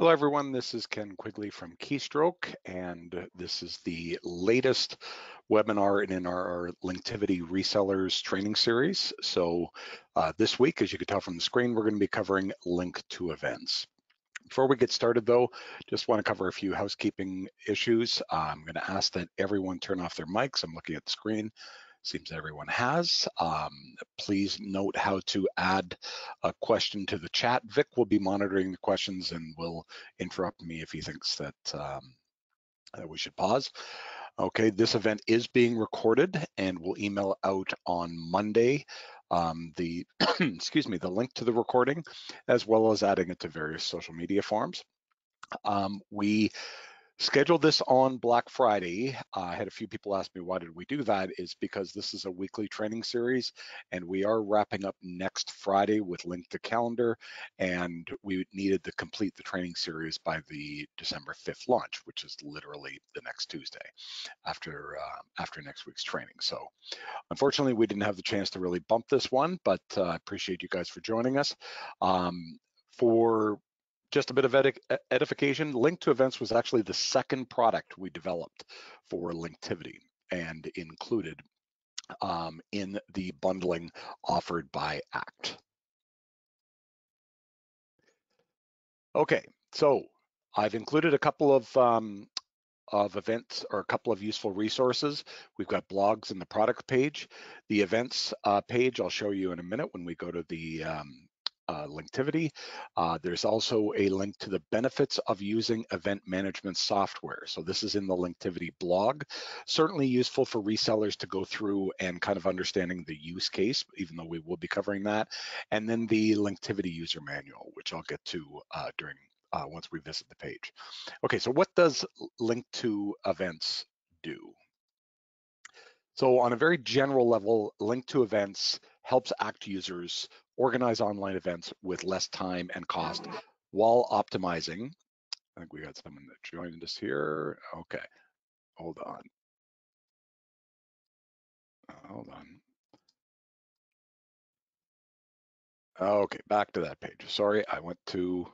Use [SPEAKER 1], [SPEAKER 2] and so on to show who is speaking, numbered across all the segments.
[SPEAKER 1] Hello everyone, this is Ken Quigley from Keystroke and this is the latest webinar in our Linktivity resellers training series. So uh, this week, as you can tell from the screen, we're going to be covering Link2events. Before we get started though, just want to cover a few housekeeping issues. I'm going to ask that everyone turn off their mics. I'm looking at the screen seems everyone has. Um, please note how to add a question to the chat. Vic will be monitoring the questions and will interrupt me if he thinks that, um, that we should pause. Okay, this event is being recorded and we'll email out on Monday um, the, excuse me, the link to the recording, as well as adding it to various social media forums. Um, we scheduled this on Black Friday. Uh, I had a few people ask me why did we do that is because this is a weekly training series and we are wrapping up next Friday with link to calendar and we needed to complete the training series by the December 5th launch, which is literally the next Tuesday after uh, after next week's training. So unfortunately, we didn't have the chance to really bump this one, but uh, I uh, appreciate you guys for joining us. Um, for just a bit of edification, Link2events was actually the second product we developed for Linktivity and included um, in the bundling offered by ACT. Okay, so I've included a couple of um, of events or a couple of useful resources. We've got blogs in the product page. The events uh, page I'll show you in a minute when we go to the um, uh, Linktivity. Uh, there's also a link to the benefits of using event management software. So this is in the Linktivity blog. Certainly useful for resellers to go through and kind of understanding the use case, even though we will be covering that. And then the Linktivity user manual, which I'll get to uh, during uh, once we visit the page. Okay, so what does link to events do? So on a very general level, link to events helps ACT users organize online events with less time and cost while optimizing. I think we got someone that joined us here. Okay, hold on. Hold on. Okay, back to that page. Sorry, I went to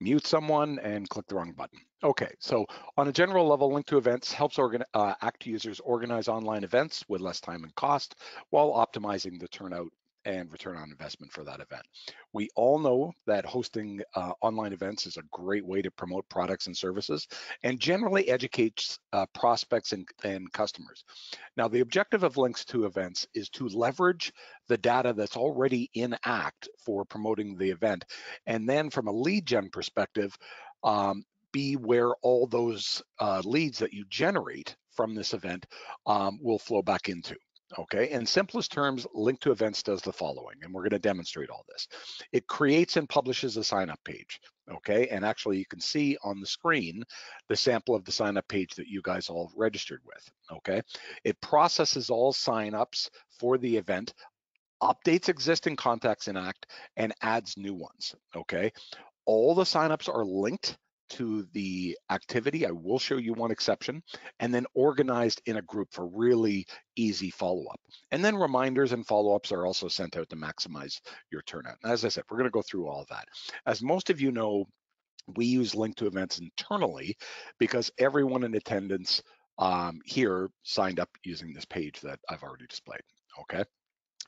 [SPEAKER 1] mute someone and click the wrong button. Okay, so on a general level, Link2events helps uh, ACT users organize online events with less time and cost while optimizing the turnout and return on investment for that event. We all know that hosting uh, online events is a great way to promote products and services and generally educates uh, prospects and, and customers. Now, the objective of links to events is to leverage the data that's already in ACT for promoting the event. And then from a lead gen perspective, um, be where all those uh, leads that you generate from this event um, will flow back into. Okay, in simplest terms, Link2events does the following, and we're going to demonstrate all this. It creates and publishes a sign-up page. Okay, and actually you can see on the screen the sample of the sign-up page that you guys all registered with. Okay, it processes all sign-ups for the event, updates existing contacts in ACT, and adds new ones. Okay, all the sign-ups are linked to the activity. I will show you one exception and then organized in a group for really easy follow-up. And then reminders and follow-ups are also sent out to maximize your turnout. And as I said, we're gonna go through all of that. As most of you know, we use Link2events internally because everyone in attendance um, here signed up using this page that I've already displayed, okay?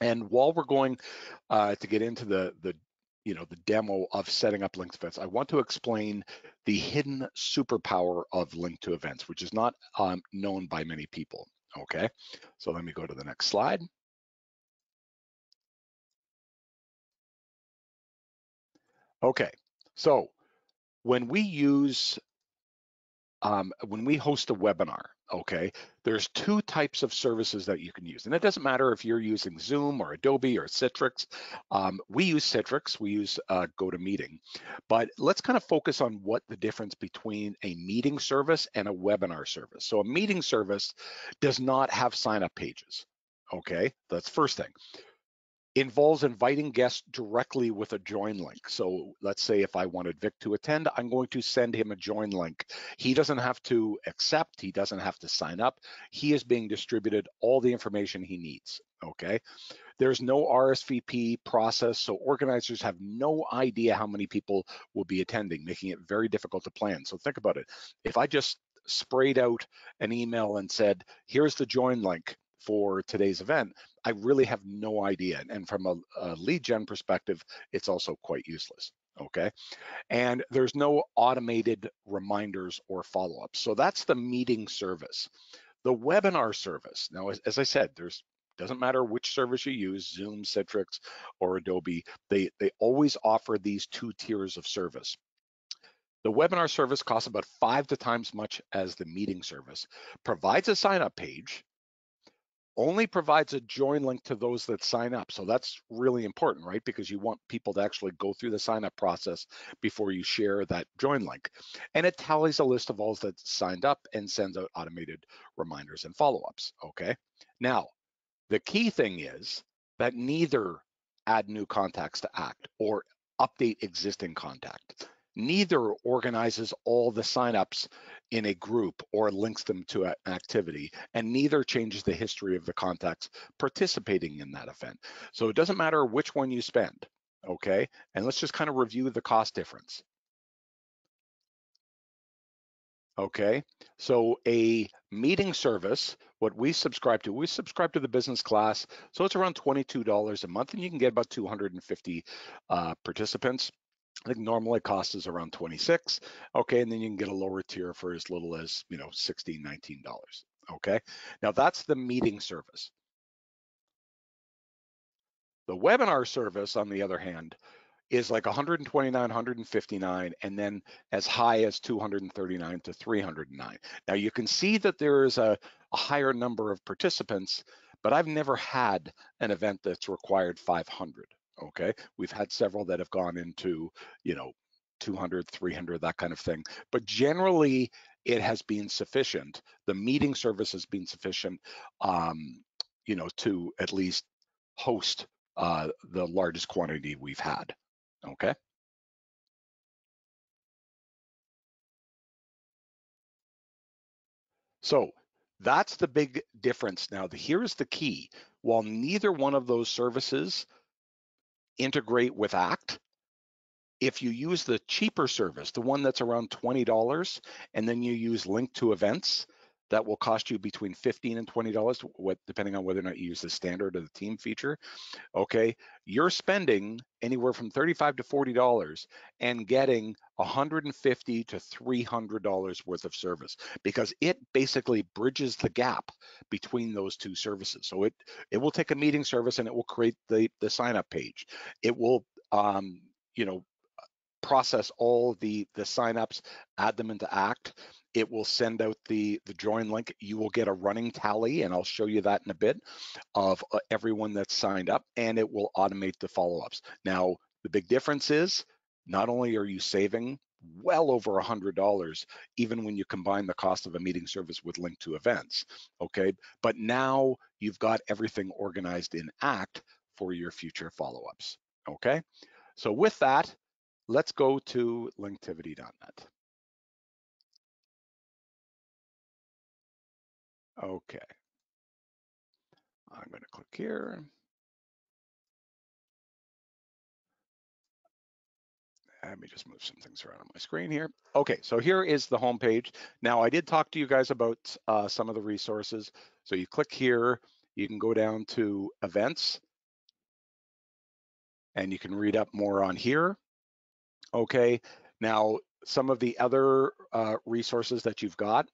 [SPEAKER 1] And while we're going uh, to get into the, the you know, the demo of setting up linked events, I want to explain the hidden superpower of Link2events, which is not um, known by many people. Okay, so let me go to the next slide. Okay, so when we use, um, when we host a webinar, okay? There's two types of services that you can use. And it doesn't matter if you're using Zoom or Adobe or Citrix. Um, we use Citrix, we use uh, GoToMeeting. But let's kind of focus on what the difference between a meeting service and a webinar service. So a meeting service does not have sign up pages, okay? That's first thing. Involves inviting guests directly with a join link. So let's say if I wanted Vic to attend, I'm going to send him a join link. He doesn't have to accept, he doesn't have to sign up. He is being distributed all the information he needs, okay? There's no RSVP process, so organizers have no idea how many people will be attending, making it very difficult to plan. So think about it. If I just sprayed out an email and said, here's the join link for today's event, I really have no idea. And from a, a lead gen perspective, it's also quite useless okay? And there's no automated reminders or follow-ups. So that's the meeting service. The webinar service, now, as, as, I said, there's doesn't matter which service you use, Zoom, Citrix, or Adobe, they, they always offer these two tiers of service. The webinar service costs about five to times much as the meeting service, provides a sign up page, only provides a join link to those that sign up. So that's really important, right? Because you want people to actually go through the sign up process before you share that join link. And it tallies a list of all that signed up and sends out automated reminders and follow-ups, okay? Now, the key thing is that neither add new contacts to ACT or update existing contact. Neither organizes all the signups in a group or links them to an activity, and neither changes the history of the contacts participating in that event. So it doesn't matter which one you spend, okay? And let's just kind of review the cost difference. Okay, so a meeting service, what we subscribe to, we subscribe to the business class, so it's around $22 a month and you can get about 250 uh, participants. I think normally cost is around 26. Okay, and then you can get a lower tier for as little as, you know, 16, $19. Okay, now that's the meeting service. The webinar service, on the other hand, is like 129, 159, and then as high as 239 to 309. Now you can see that there is a, a higher number of participants, but I've never had an event that's required 500. Okay, we've had several that have gone into, you know, 200, 300, that kind of thing. But generally, it has been sufficient. The meeting service has been sufficient, um, you know, to at least host uh, the largest quantity we've had okay? So that's the big difference. Now, here's the key. While neither one of those services integrate with ACT, if you use the cheaper service, the one that's around $20, and then you use Link2events, that will cost you between 15 and $20, what, depending on whether or not you use the standard or the team feature. Okay, you're spending anywhere from 35 to $40 and getting 150 to $300 worth of service because it basically bridges the gap between those two services. So it it will take a meeting service and it will create the the sign up page. It will um, you know process all the the signups, add them into Act it will send out the the join link. You will get a running tally and i'll show you that in a bit of uh, everyone that's signed up and it will automate the follow-ups. Now the big difference is not only are you saving well over a hundred dollars even when you combine the cost of a meeting service with Link2events okay? But now you've got everything organized in act for your future follow-ups okay? So with that let's go to linktivity.net Okay. I'm going to click here. Let me just move some things around on my screen here. Okay, so here is the home page. Now, I did talk to you guys about uh, some of the resources. So you click here, you can go down to events, and you can read up more on here. Okay, now some of the other uh, resources that you've got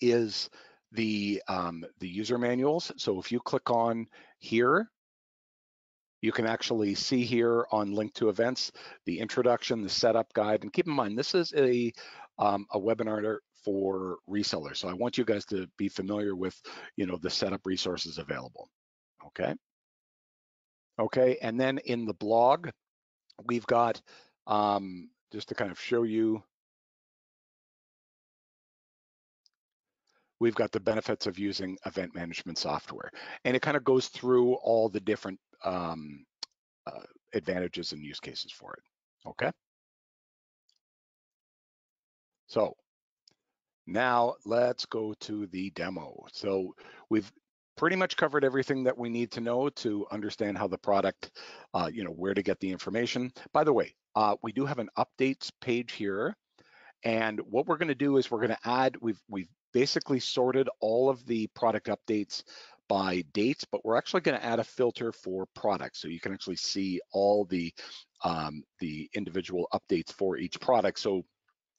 [SPEAKER 1] is the, um, the user manuals. So if you click on here, you can actually see here on Link2events, the introduction, the setup guide, and keep in mind, this is a, um, a webinar for resellers. So I want you guys to be familiar with, you know, the setup resources available, okay? Okay, and then in the blog, we've got, um, just to kind of show you we've got the benefits of using event management software. And it kind of goes through all the different um, uh, advantages and use cases for it, okay? So now let's go to the demo. So we've pretty much covered everything that we need to know to understand how the product, uh, you know, where to get the information. By the way, uh, we do have an updates page here. And what we're gonna do is we're gonna add, we've, we've basically sorted all of the product updates by dates, but we're actually gonna add a filter for products. So you can actually see all the, um, the individual updates for each product. So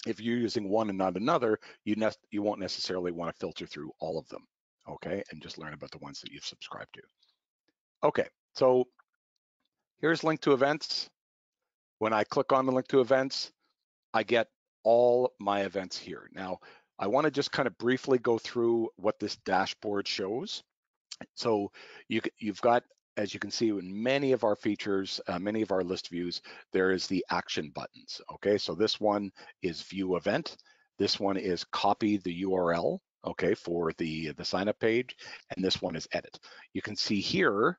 [SPEAKER 1] if you're using one and not another, you, you won't necessarily want to filter through all of them, okay? And just learn about the ones that you've subscribed to. Okay, so here's Link2events. When I click on the Link2events, I get all my events here. Now, I want to just kind of briefly go through what this dashboard shows. So you, you've got as you can see in many of our features, uh, many of our list views, there is the action buttons. Okay, so this one is view event. This one is copy the URL, okay, for the, the sign up page. And this one is edit. You can see here,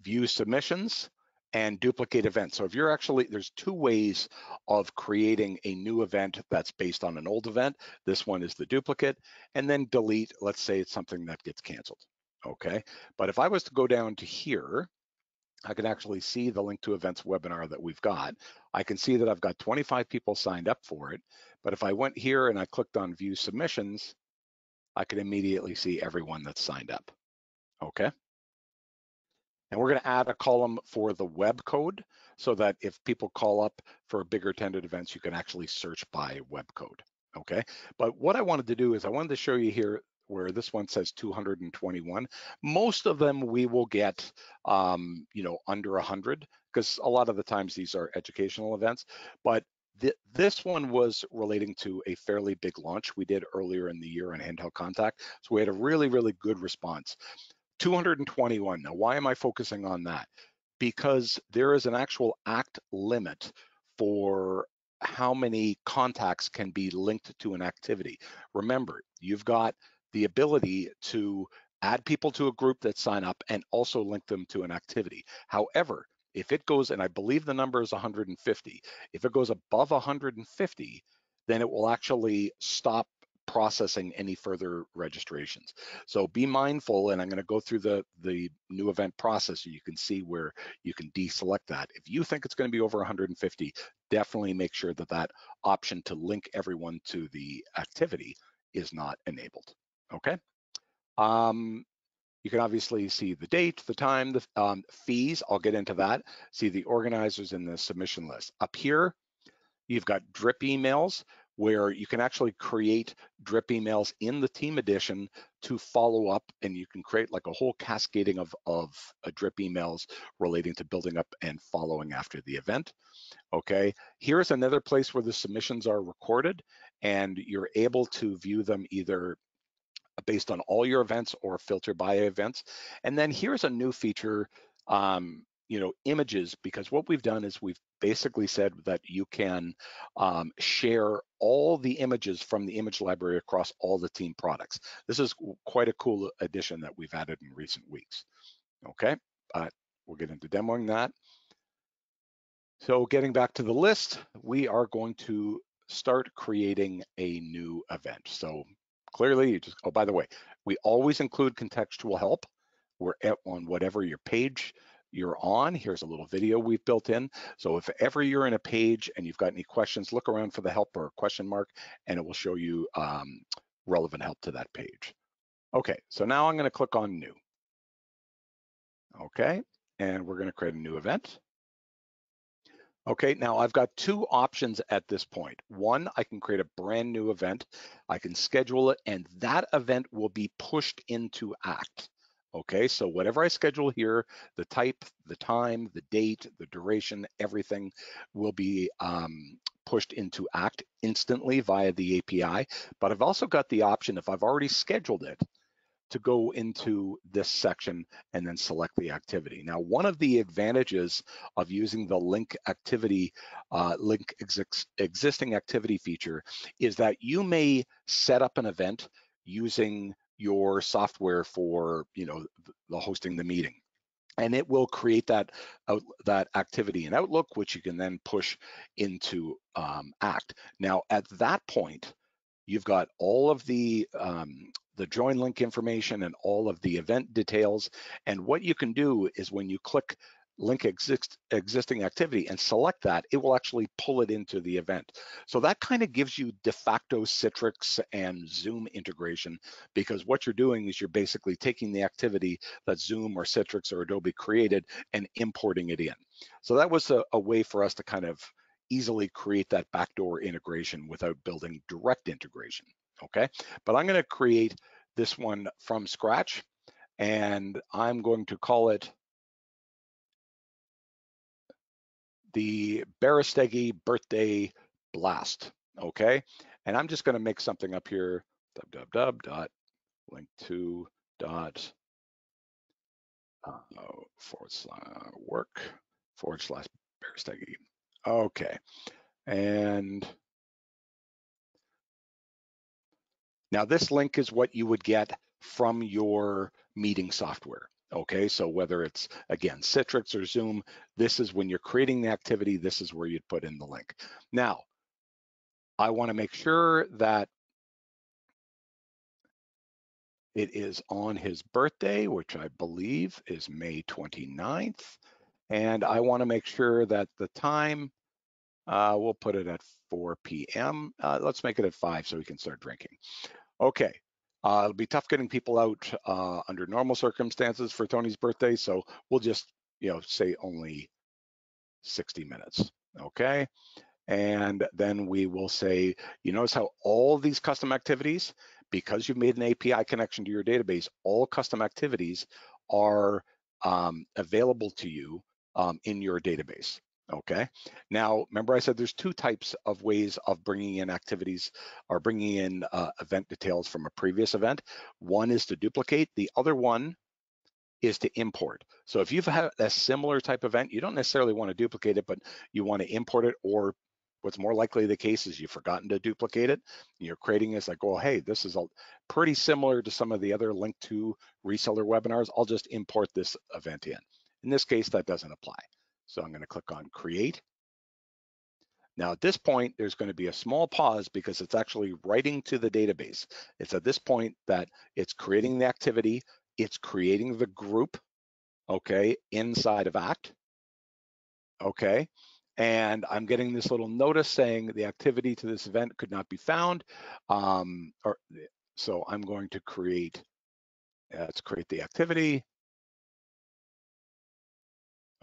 [SPEAKER 1] view submissions and duplicate events. So if you're actually, there's two ways of creating a new event that's based on an old event. This one is the duplicate and then delete, let's say it's something that gets canceled okay? But if I was to go down to here, I can actually see the Link2events webinar that we've got. I can see that I've got 25 people signed up for it. But if I went here and I clicked on view submissions, I can immediately see everyone that's signed up, okay? And we're gonna add a column for the web code so that if people call up for bigger attended events, you can actually search by web code, okay? But what I wanted to do is I wanted to show you here where this one says 221. Most of them we will get, um, you know, under 100 because a lot of the times these are educational events. But th this one was relating to a fairly big launch we did earlier in the year on handheld contact. So we had a really, really good response. 221. Now, why am I focusing on that? Because there is an actual act limit for how many contacts can be linked to an activity. Remember, you've got the ability to add people to a group that sign up and also link them to an activity. However, if it goes, and I believe the number is 150, if it goes above 150, then it will actually stop processing any further registrations. So be mindful, and I'm going to go through the, the new event process so you can see where you can deselect that. If you think it's going to be over 150, definitely make sure that that option to link everyone to the activity is not enabled okay? Um, you can obviously see the date, the time, the um, fees, I'll get into that. See the organizers in the submission list. Up here, you've got drip emails where you can actually create drip emails in the team edition to follow up and you can create like a whole cascading of, of uh, drip emails relating to building up and following after the event. Okay, here's another place where the submissions are recorded and you're able to view them either based on all your events or filter by events. And then here's a new feature, um, you know, images, because what we've done is we've basically said that you can um, share all the images from the image library across all the team products. This is quite a cool addition that we've added in recent weeks. Okay, but we'll get into demoing that. So getting back to the list, we are going to start creating a new event. So clearly you just, oh, by the way, we always include contextual help. We're at, on whatever your page you're on. Here's a little video we've built in. So if ever you're in a page and you've got any questions, look around for the help or question mark, and it will show you um, relevant help to that page. Okay, so now I'm gonna click on new. Okay, and we're gonna create a new event. Okay, now I've got two options at this point. One, I can create a brand new event. I can schedule it and that event will be pushed into ACT. Okay, so whatever I schedule here, the type, the time, the date, the duration, everything will be um, pushed into ACT instantly via the API. But I've also got the option, if I've already scheduled it, to go into this section and then select the activity. Now, one of the advantages of using the link activity, uh, link ex existing activity feature is that you may set up an event using your software for, you know, the hosting the meeting. and it will create that that activity in Outlook, which you can then push into um, Act. Now, at that point, you've got all of the um, the join link information and all of the event details. And what you can do is when you click link exist, existing activity and select that, it will actually pull it into the event. So that kind of gives you de facto Citrix and Zoom integration because what you're doing is you're basically taking the activity that Zoom or Citrix or Adobe created and importing it in. So that was a, a way for us to kind of easily create that backdoor integration without building direct integration, okay? But I'm gonna create this one from scratch and I'm going to call it the Baristegi birthday blast, okay? And I'm just gonna make something up here, www.link2 dot uh, forward slash work forward slash Baristegi. Okay, and now this link is what you would get from your meeting software. Okay, so whether it's again Citrix or Zoom, this is when you're creating the activity, this is where you'd put in the link. Now, I want to make sure that it is on his birthday, which I believe is May 29th. And I want to make sure that the time, uh, we'll put it at 4 p.m. Uh, let's make it at 5 so we can start drinking. Okay, uh, it'll be tough getting people out uh, under normal circumstances for Tony's birthday, so we'll just, you know, say only 60 minutes, okay? And then we will say, you notice how all these custom activities, because you've made an API connection to your database, all custom activities are um, available to you um, in your database. Okay. Now, remember I said there's two types of ways of bringing in activities or bringing in uh, event details from a previous event. One is to duplicate. The other one is to import. So if you've had a similar type event, you don't necessarily want to duplicate it, but you want to import it or what's more likely the case is you've forgotten to duplicate it. You're creating this like, well, hey, this is a, pretty similar to some of the other link to reseller webinars. I'll just import this event in. In this case, that doesn't apply. So I'm going to click on create. Now at this point, there's going to be a small pause because it's actually writing to the database. It's at this point that it's creating the activity, it's creating the group, okay, inside of ACT, okay, and I'm getting this little notice saying the activity to this event could not be found. Um, or so I'm going to create, uh, let's create the activity.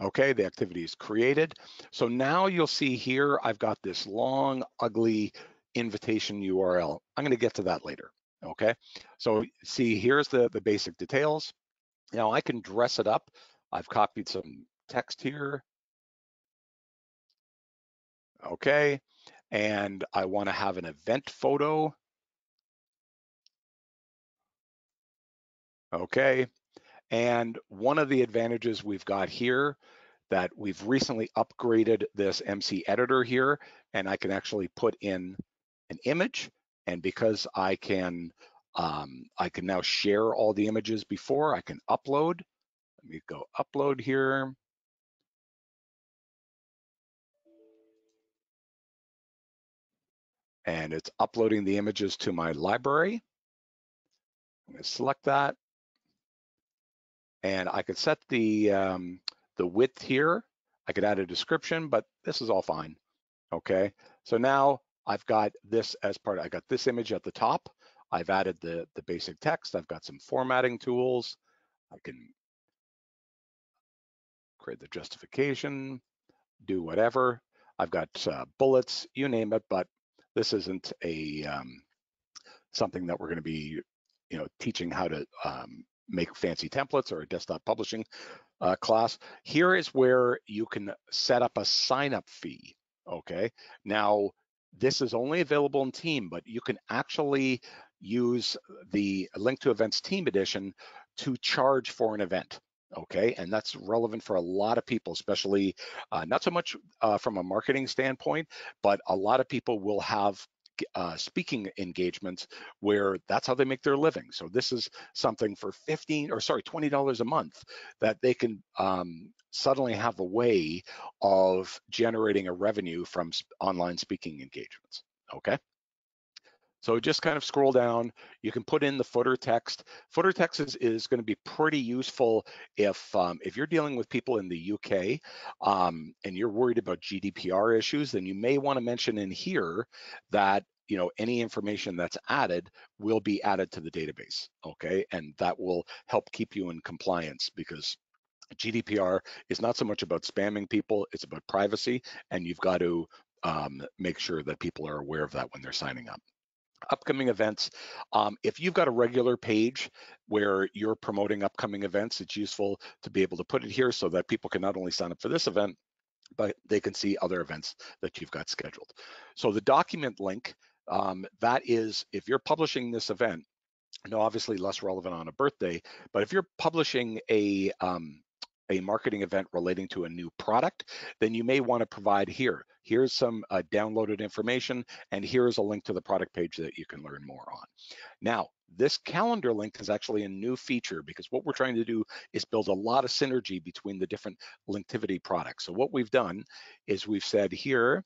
[SPEAKER 1] Okay, the activity is created. So now you'll see here, I've got this long, ugly invitation URL. I'm gonna get to that later, okay? So see, here's the, the basic details. Now I can dress it up. I've copied some text here. Okay, and I wanna have an event photo. Okay, and one of the advantages we've got here that we've recently upgraded this MC editor here, and I can actually put in an image. And because I can, um, I can now share all the images before I can upload. Let me go upload here. And it's uploading the images to my library. I'm gonna select that and I could set the, um, the width here. I could add a description, but this is all fine, okay? So now I've got this as part, I got this image at the top. I've added the, the basic text. I've got some formatting tools. I can create the justification, do whatever. I've got uh, bullets, you name it, but this isn't a um, something that we're going to be, you know, teaching how to um, make fancy templates or a desktop publishing uh, class. Here is where you can set up a sign up fee. Okay. Now, this is only available in team, but you can actually use the Link2events team edition to charge for an event. Okay, and that's relevant for a lot of people, especially uh, not so much uh, from a marketing standpoint, but a lot of people will have uh, speaking engagements where that's how they make their living. So this is something for 15 or sorry, $20 a month that they can um, suddenly have a way of generating a revenue from online speaking engagements, okay? So just kind of scroll down. You can put in the footer text. Footer text is, is going to be pretty useful if um, if you're dealing with people in the UK um, and you're worried about GDPR issues, then you may want to mention in here that you know any information that's added will be added to the database. Okay, and that will help keep you in compliance because GDPR is not so much about spamming people; it's about privacy, and you've got to um, make sure that people are aware of that when they're signing up upcoming events. Um, if you've got a regular page where you're promoting upcoming events, it's useful to be able to put it here so that people can not only sign up for this event, but they can see other events that you've got scheduled. So the document link, um, that is, if you're publishing this event, no, obviously less relevant on a birthday, but if you're publishing a um, a marketing event relating to a new product, then you may want to provide here. Here's some uh, downloaded information, and here's a link to the product page that you can learn more on. Now, this calendar link is actually a new feature because what we're trying to do is build a lot of synergy between the different Linktivity products. So what we've done is we've said here,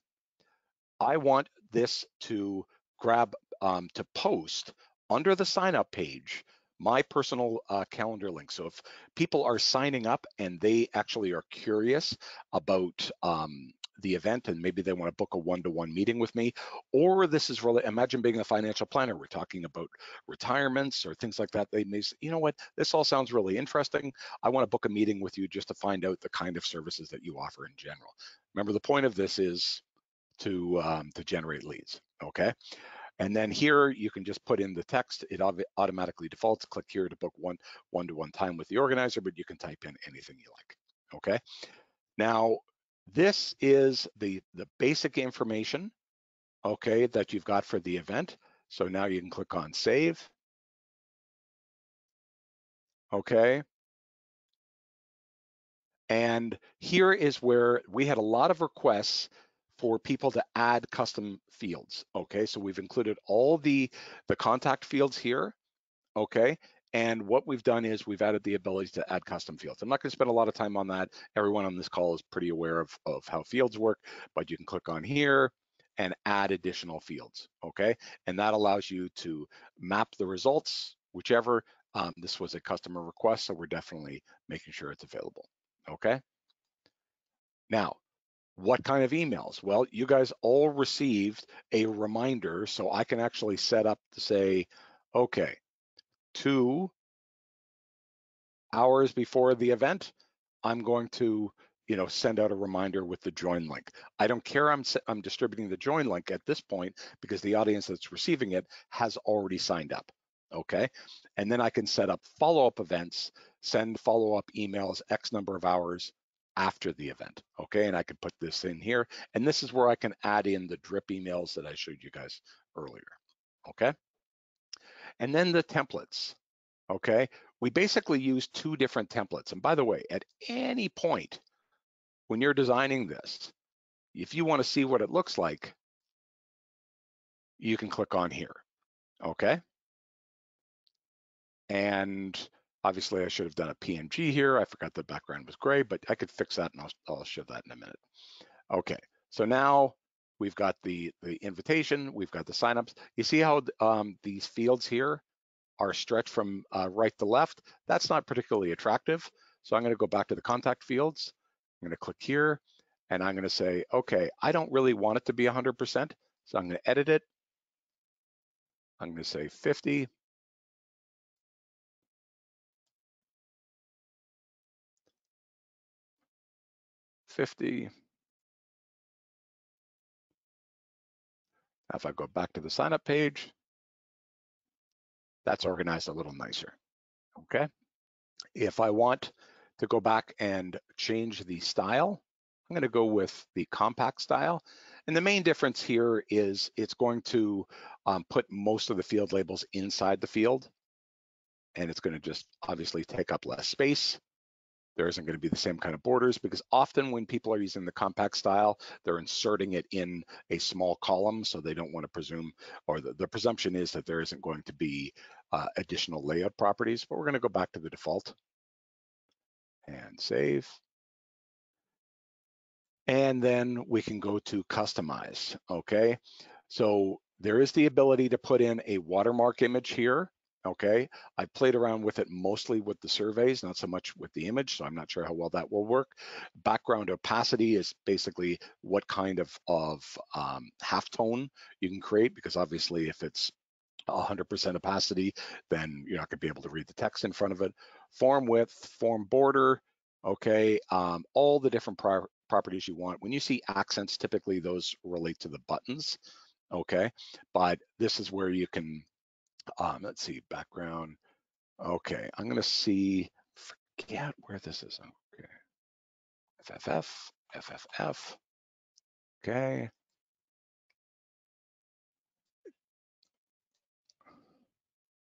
[SPEAKER 1] I want this to grab, um, to post under the sign up page my personal uh, calendar link. So if people are signing up and they actually are curious about um, the event and maybe they want to book a one-to-one meeting with me, or this is really, imagine being a financial planner, we're talking about retirements or things like that. They may say, you know what, this all sounds really interesting. I want to book a meeting with you just to find out the kind of services that you offer in general. Remember the point of this is to, um, to generate leads, okay? And then here you can just put in the text. It automatically defaults. Click here to book one one-to-one time with the organizer, but you can type in anything you like. Okay. Now this is the the basic information. Okay, that you've got for the event. So now you can click on save. Okay. And here is where we had a lot of requests for people to add custom fields. Okay, so we've included all the, the contact fields here. Okay, and what we've done is we've added the ability to add custom fields. I'm not gonna spend a lot of time on that. Everyone on this call is pretty aware of, of how fields work, but you can click on here and add additional fields, okay? And that allows you to map the results, whichever. Um, this was a customer request, so we're definitely making sure it's available, okay? Now, what kind of emails? Well, you guys all received a reminder, so I can actually set up to say, okay, two hours before the event, I'm going to you know, send out a reminder with the join link. I don't care I'm, I'm distributing the join link at this point because the audience that's receiving it has already signed up, okay? And then I can set up follow-up events, send follow-up emails X number of hours after the event, okay? And I could put this in here, and this is where I can add in the drip emails that I showed you guys earlier, okay? And then the templates, okay? We basically use two different templates. And by the way, at any point when you're designing this, if you wanna see what it looks like, you can click on here, okay? And Obviously, I should have done a PNG here. I forgot the background was gray, but I could fix that and I'll, I'll show that in a minute. Okay, so now we've got the, the invitation, we've got the signups. You see how um, these fields here are stretched from uh, right to left? That's not particularly attractive. So I'm gonna go back to the contact fields. I'm gonna click here and I'm gonna say, okay, I don't really want it to be 100%. So I'm gonna edit it. I'm gonna say 50. 50. Now if I go back to the sign up page, that's organized a little nicer, okay? If I want to go back and change the style, I'm gonna go with the compact style. And the main difference here is it's going to um, put most of the field labels inside the field and it's gonna just obviously take up less space. There isn't going to be the same kind of borders because often when people are using the compact style, they're inserting it in a small column, so they don't want to presume, or the, the presumption is that there isn't going to be uh, additional layout properties, but we're going to go back to the default and save. And then we can go to customize, okay? So there is the ability to put in a watermark image here okay? I played around with it mostly with the surveys, not so much with the image, so I'm not sure how well that will work. Background opacity is basically what kind of, of um, halftone you can create, because obviously if it's 100% opacity, then you're not gonna be able to read the text in front of it. Form width, form border, okay? Um, all the different pro properties you want. When you see accents, typically those relate to the buttons, okay? But this is where you can um, let's see, background. Okay, I'm gonna see, forget where this is. Okay, FFF, FFF, okay.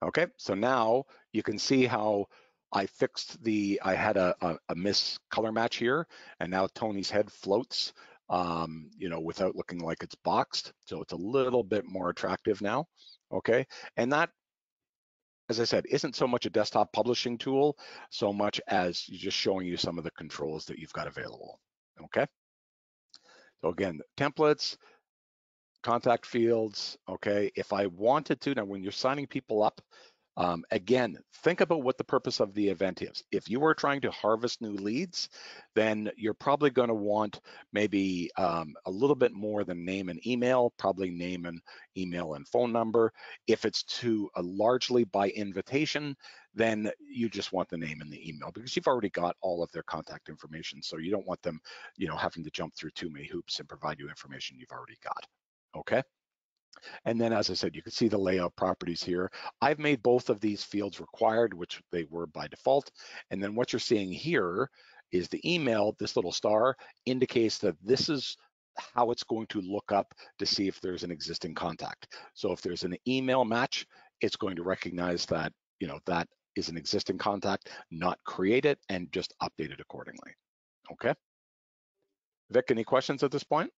[SPEAKER 1] Okay, so now you can see how I fixed the, I had a, a, a miss color match here, and now Tony's head floats, um, you know, without looking like it's boxed. So it's a little bit more attractive now okay? And that, as I said, isn't so much a desktop publishing tool, so much as just showing you some of the controls that you've got available, okay? So again, templates, contact fields, okay? If I wanted to, now when you're signing people up, um, again, think about what the purpose of the event is. If you are trying to harvest new leads, then you're probably going to want maybe um, a little bit more than name and email, probably name and email and phone number. If it's to largely by invitation, then you just want the name and the email because you've already got all of their contact information. So you don't want them, you know, having to jump through too many hoops and provide you information you've already got. Okay. And then, as I said, you can see the layout properties here. I've made both of these fields required, which they were by default. And then what you're seeing here is the email, this little star, indicates that this is how it's going to look up to see if there's an existing contact. So if there's an email match, it's going to recognize that, you know, that is an existing contact, not create it and just update it accordingly. Okay. Vic, any questions at this point?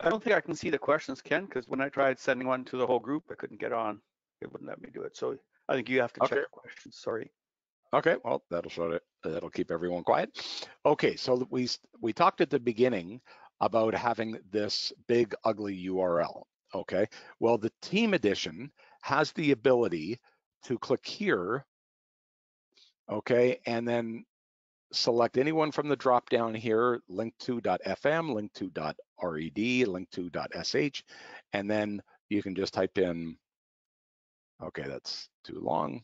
[SPEAKER 2] I don't think I can see the questions, Ken, because when I tried sending one to the whole group, I couldn't get on. It wouldn't let me do it. So I think you have to check
[SPEAKER 1] Okay.
[SPEAKER 2] the questions. Sorry.
[SPEAKER 1] Okay, well, that'll show it. That'll keep everyone quiet. Okay, so we we talked at the beginning about having this big ugly URL. Okay, well, the team edition has the ability to click here. Okay, and then select anyone from the drop down here, link to.fm, link to.red, link to.sh, and then you can just type in, okay, that's too long.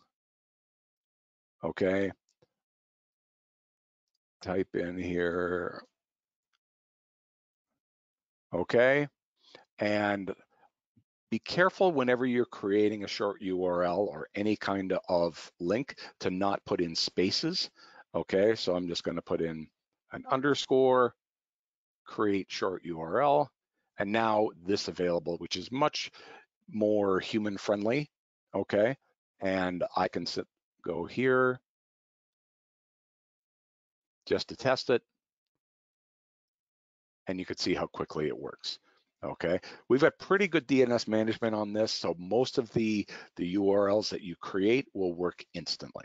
[SPEAKER 1] Okay. Type in here. Okay. And be careful whenever you're creating a short URL or any kind of link to not put in spaces. Okay, so I'm just going to put in an underscore, create short URL, and now this available, which is much more human friendly. Okay, and I can sit, go here just to test it. And you can see how quickly it works. Okay, we've got pretty good DNS management on this, so most of the, the URLs that you create will work instantly.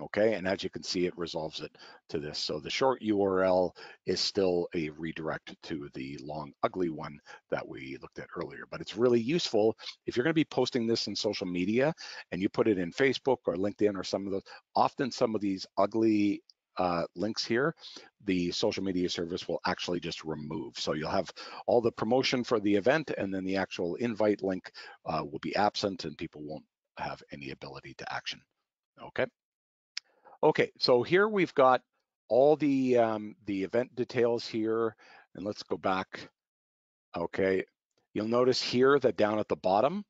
[SPEAKER 1] Okay, and as you can see, it resolves it to this. So the short URL is still a redirect to the long, ugly one that we looked at earlier. But it's really useful if you're going to be posting this in social media and you put it in Facebook or LinkedIn or some of those. Often, some of these ugly uh, links here, the social media service will actually just remove. So you'll have all the promotion for the event and then the actual invite link uh, will be absent and people won't have any ability to action. Okay. Okay, so here we've got all the um, the event details here, and let's go back. Okay, you'll notice here that down at the bottom,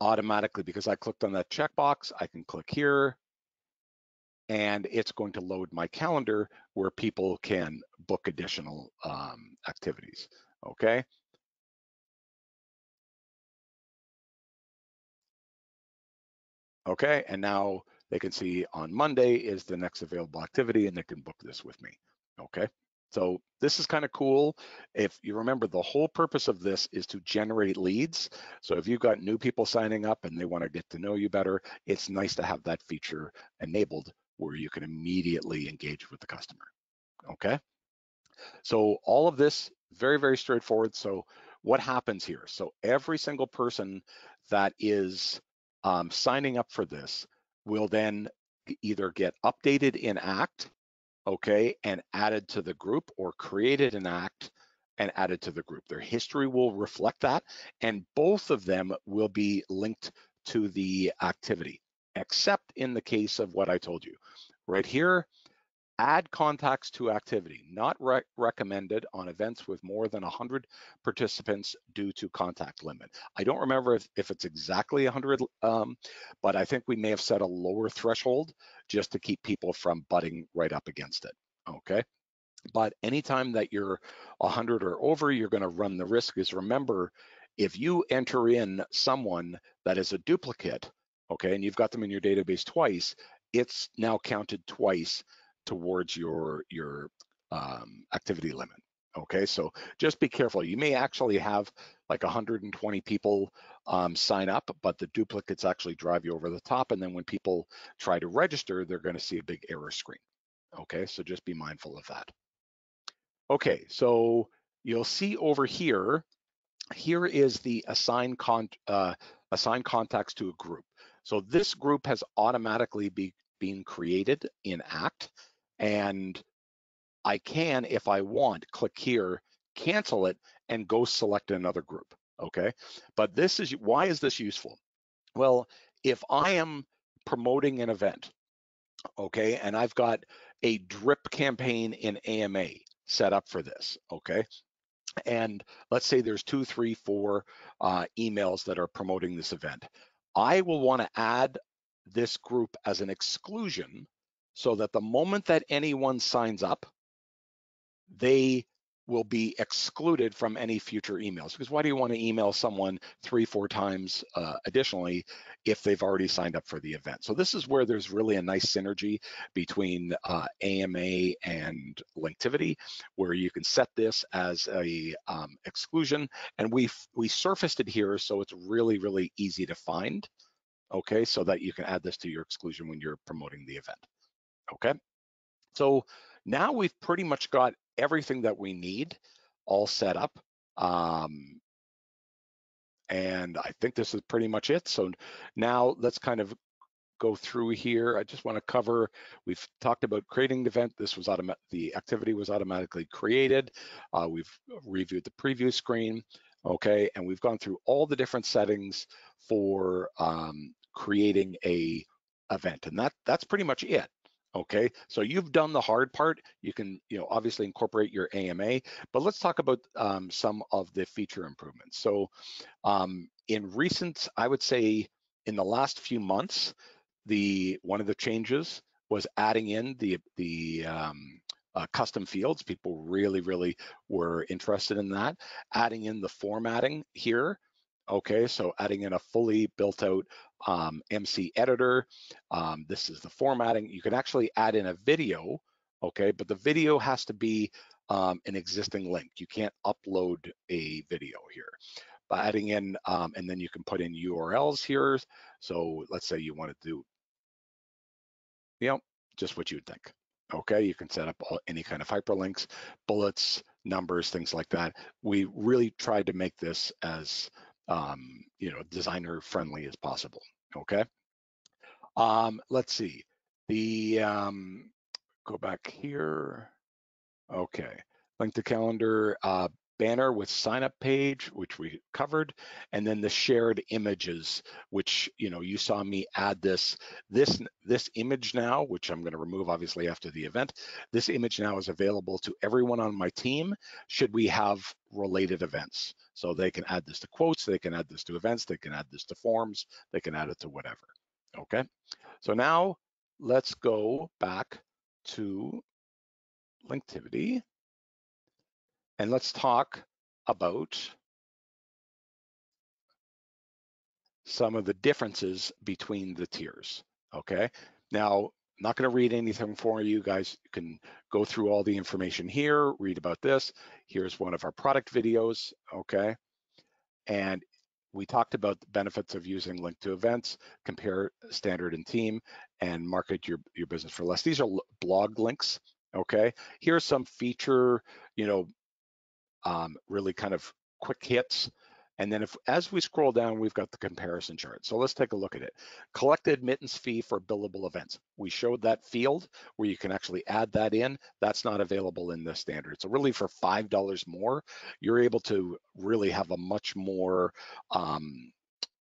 [SPEAKER 1] automatically, because I clicked on that checkbox, I can click here, and it's going to load my calendar where people can book additional um, activities. Okay. Okay, and now they can see on Monday is the next available activity and they can book this with me, okay? So this is kind of cool. If you remember, the whole purpose of this is to generate leads. So if you've got new people signing up and they want to get to know you better, it's nice to have that feature enabled where you can immediately engage with the customer, okay? So all of this, very, very straightforward. So what happens here? So every single person that is um, signing up for this will then either get updated in ACT, okay, and added to the group or created an ACT and added to the group. Their history will reflect that and both of them will be linked to the activity, except in the case of what I told you. Right here, add contacts to activity, not re recommended on events with more than 100 participants due to contact limit. I don't remember if, if it's exactly 100, um, but I think we may have set a lower threshold just to keep people from butting right up against it, okay? But anytime that you're 100 or over, you're gonna run the risk is remember, if you enter in someone that is a duplicate, okay, and you've got them in your database twice, it's now counted twice towards your your um, activity limit. Okay, so just be careful. You may actually have like 120 people um, sign up, but the duplicates actually drive you over the top. And then when people try to register, they're going to see a big error screen. Okay, so just be mindful of that. Okay, so you'll see over here, here is the assign con uh, assign contacts to a group. So this group has automatically be, been created in ACT. And I can, if I want, click here, cancel it, and go select another group, okay? But this is, why is this useful? Well, if I am promoting an event, okay, and I've got a drip campaign in AMA set up for this, okay? And let's say there's two, three, four uh, emails that are promoting this event. I will wanna add this group as an exclusion so that the moment that anyone signs up, they will be excluded from any future emails. Because why do you want to email someone three, four times uh, additionally if they've already signed up for the event? So this is where there's really a nice synergy between uh, AMA and Linktivity, where you can set this as a um, exclusion. And we we surfaced it here, so it's really, really easy to find. Okay, so that you can add this to your exclusion when you're promoting the event okay? So now we've pretty much got everything that we need all set up. Um, and I think this is pretty much it. So now let's kind of go through here. I just want to cover, we've talked about creating the event. This was the activity was automatically created. Uh, we've reviewed the preview screen, okay? And we've gone through all the different settings for um, creating a event. And that that's pretty much it. Okay, so you've done the hard part. You can, you know, obviously incorporate your AMA, but let's talk about um, some of the feature improvements. So um, in recent, I would say in the last few months, the one of the changes was adding in the the um, uh, custom fields. People really, really were interested in that. Adding in the formatting here Okay, so adding in a fully built out um, MC editor. Um, this is the formatting. You can actually add in a video, okay, but the video has to be um, an existing link. You can't upload a video here. By adding in, um, and then you can put in URLs here. So let's say you want to do, you know, just what you would think. Okay, you can set up all, any kind of hyperlinks, bullets, numbers, things like that. We really tried to make this as um, you know, designer friendly as possible, okay? Um, let's see, the, um, go back here. Okay, link to calendar, uh, banner with sign up page, which we covered, and then the shared images, which you know you saw me add this this this image now, which I'm going to remove obviously after the event. This image now is available to everyone on my team should we have related events. So they can add this to quotes, they can add this to events, they can add this to forms, they can add it to whatever. Okay, so now let's go back to Linktivity and let's talk about some of the differences between the tiers, okay? Now, I'm not going to read anything for you guys. You can go through all the information here, read about this. Here's one of our product videos, okay? And we talked about the benefits of using Link2events, compare standard and team, and market your, your business for less. These are blog links, okay? Here's some feature, you know, um, really kind of quick hits and then if as we scroll down, we've got the comparison chart. So let's take a look at it. Collect admittance fee for billable events. We showed that field where you can actually add that in. That's not available in the standard. So really for $5 more, you're able to really have a much more um,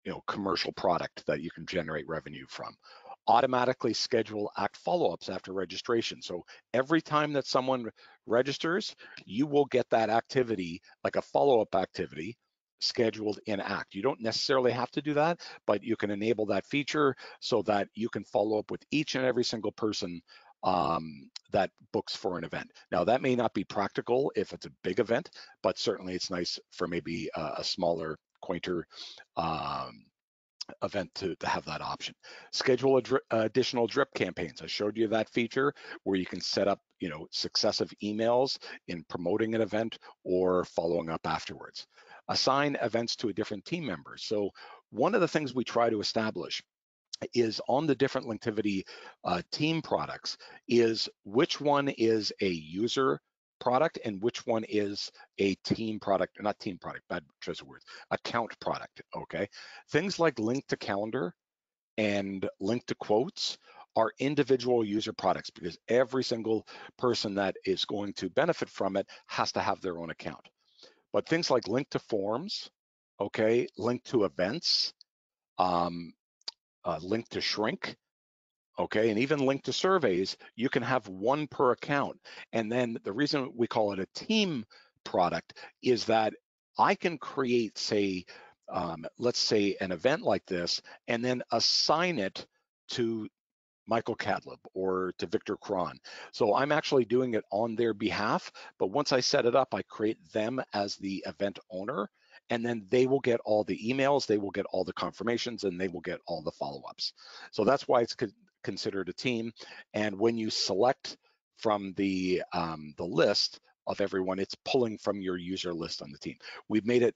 [SPEAKER 1] you know, commercial product that you can generate revenue from automatically schedule act follow-ups after registration. So every time that someone registers, you will get that activity, like a follow-up activity, scheduled in Act. You don't necessarily have to do that, but you can enable that feature so that you can follow up with each and every single person um, that books for an event. Now that may not be practical if it's a big event, but certainly it's nice for maybe a, a smaller, quainter um, event to, to have that option. Schedule dri additional drip campaigns. I showed you that feature where you can set up, you know, successive emails in promoting an event or following up afterwards assign events to a different team member. So one of the things we try to establish is on the different Linktivity uh, team products is which one is a user product and which one is a team product, not team product, bad choice of words, account product, okay? Things like link to calendar and link to quotes are individual user products because every single person that is going to benefit from it has to have their own account. But things like link to forms, okay, Link2events, um, uh, link to shrink, okay, and even linked to surveys, you can have one per account. And then the reason we call it a team product is that I can create, say, um, let's say an event like this, and then assign it to Michael Cadlib or to Victor Cron. So I'm actually doing it on their behalf, but once I set it up, I create them as the event owner, and then they will get all the emails, they will get all the confirmations, and they will get all the follow-ups. So that's why it's considered a team. And when you select from the, um, the list of everyone, it's pulling from your user list on the team. We've made it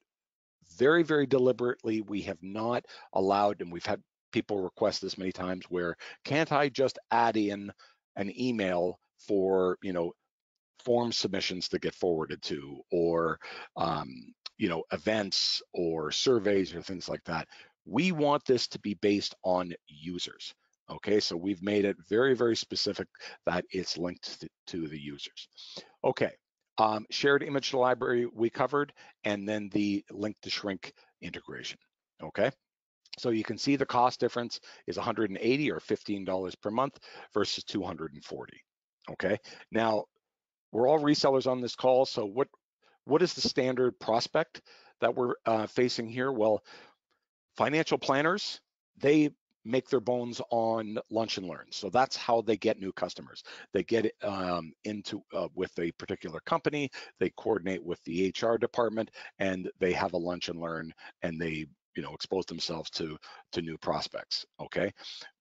[SPEAKER 1] very, very deliberately. We have not allowed, and we've had people request this many times where can't I just add in an email for, you know, form submissions to get forwarded to or, um, you know, events or surveys or things like that. We want this to be based on users. Okay, so we've made it very, very specific that it's linked to, the users. Okay, um, shared image library we covered, and then the link to shrink integration. Okay. So you can see the cost difference is 180 or $15 per month versus 240. Okay. Now we're all resellers on this call. So what what is the standard prospect that we're uh, facing here? Well, financial planners they make their bones on lunch and learn. So that's how they get new customers. They get um, into uh, with a particular company, they coordinate with the HR department, and they have a lunch and learn, and they you know expose themselves to to new prospects okay?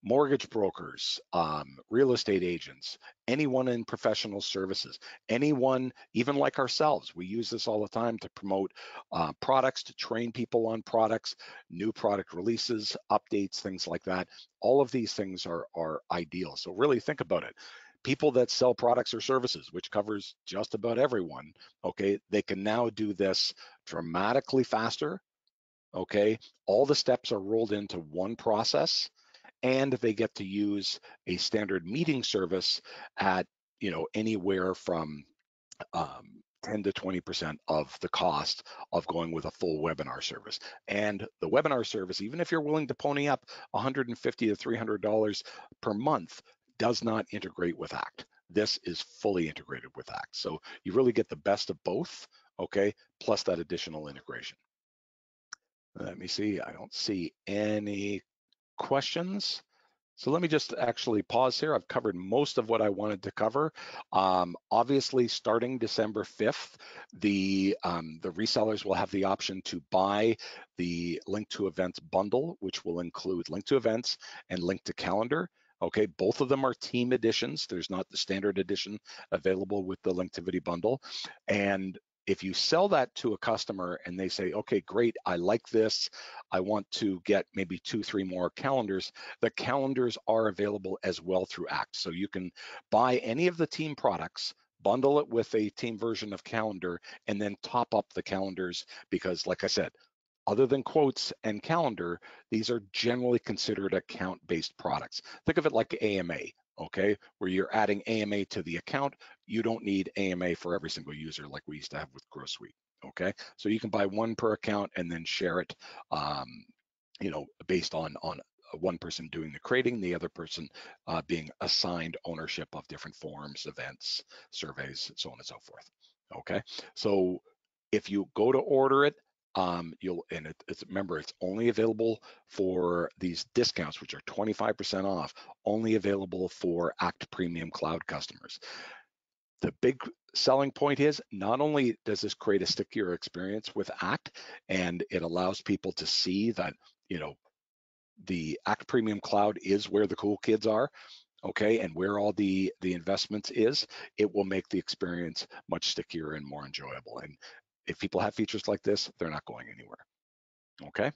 [SPEAKER 1] Mortgage brokers um, real estate agents anyone in professional services anyone even like ourselves we use this all the time to promote uh, products to train people on products new product releases updates things like that. All of these things are are ideal. So really think about it. People that sell products or services, which covers just about everyone, okay, they can now do this dramatically faster okay? All the steps are rolled into one process and they get to use a standard meeting service at, you know, anywhere from um, 10 to 20% of the cost of going with a full webinar service. And the webinar service, even if you're willing to pony up 150 to $300 per month, does not integrate with ACT. This is fully integrated with ACT. So you really get the best of both, okay, plus that additional integration. Let me see, I don't see any questions. So let me just actually pause here. I've covered most of what I wanted to cover. Um, obviously, starting December 5th, the, um, the resellers will have the option to buy the Link2events bundle, which will include Link2events and link to calendar. Okay, both of them are team editions. There's not the standard edition available with the Linktivity bundle. And if you sell that to a customer and they say, okay, great, I like this, I want to get maybe two, three more calendars, the calendars are available as well through ACT. So you can buy any of the team products, bundle it with a team version of calendar, and then top up the calendars because, like I said, other than quotes and calendar, these are generally considered account-based products. Think of it like AMA, okay? Where you're adding AMA to the account, you don't need AMA for every single user like we used to have with GrowSuite, okay? So you can buy one per account and then share it, um, you know, based on, on one person doing the creating, the other person uh, being assigned ownership of different forms, events, surveys, so on and so forth, okay? So if you go to order it, um, you'll and it, it's remember it's only available for these discounts, which are 25% off, only available for Act Premium Cloud customers. The big selling point is not only does this create a stickier experience with Act, and it allows people to see that you know the Act Premium Cloud is where the cool kids are, okay, and where all the the investments is, it will make the experience much stickier and more enjoyable. And if people have features like this, they're not going anywhere. Okay.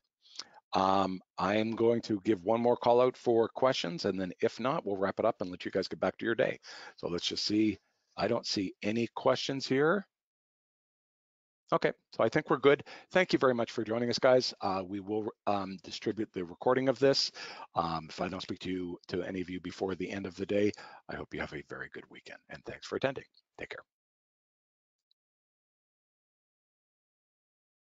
[SPEAKER 1] Um, I am going to give one more call out for questions, and then if not, we'll wrap it up and let you guys get back to your day. So let's just see. I don't see any questions here. Okay, so I think we're good. Thank you very much for joining us, guys. Uh, we will um, distribute the recording of this. Um, if I don't speak to you, to any of you before the end of the day, I hope you have a very good weekend, and thanks for attending. Take care.